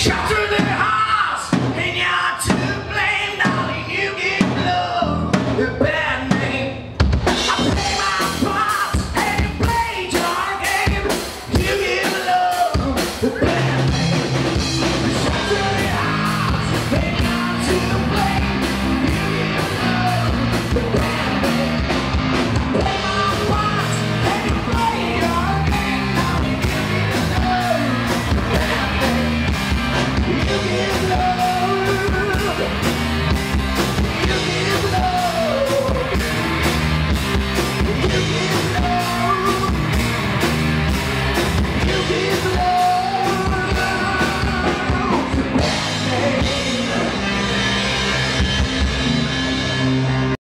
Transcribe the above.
Shout to the high!